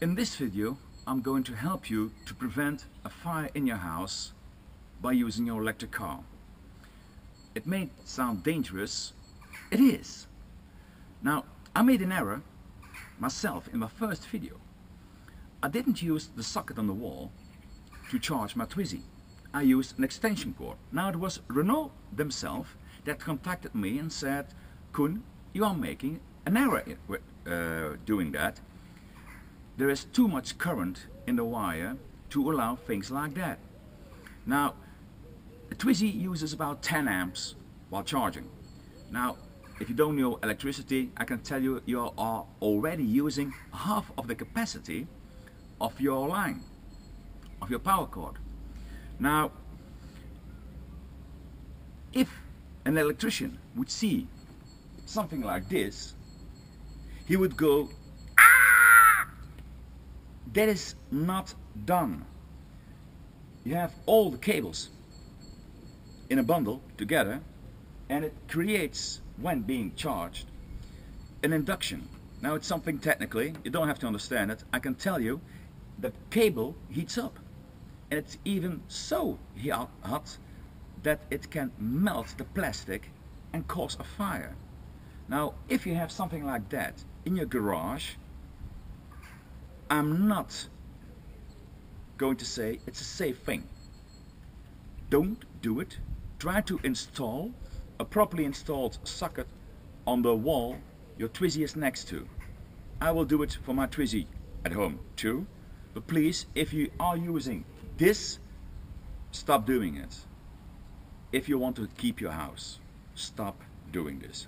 In this video I'm going to help you to prevent a fire in your house by using your electric car. It may sound dangerous, it is. Now I made an error myself in my first video. I didn't use the socket on the wall to charge my Twizy. I used an extension cord. Now it was Renault themselves that contacted me and said, Koen, you are making an error uh, doing that there is too much current in the wire to allow things like that. Now, a Twizy uses about 10 amps while charging. Now, if you don't know electricity, I can tell you you are already using half of the capacity of your line, of your power cord. Now, if an electrician would see something like this, he would go that is not done. You have all the cables in a bundle together and it creates, when being charged, an induction. Now it's something technically, you don't have to understand it. I can tell you the cable heats up. And it's even so hot that it can melt the plastic and cause a fire. Now if you have something like that in your garage I'm not going to say it's a safe thing. Don't do it. Try to install a properly installed socket on the wall your Twizy is next to. I will do it for my Twizy at home too. But please, if you are using this, stop doing it. If you want to keep your house, stop doing this.